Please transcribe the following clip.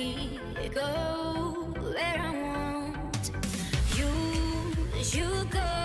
me go where I want. You, you go.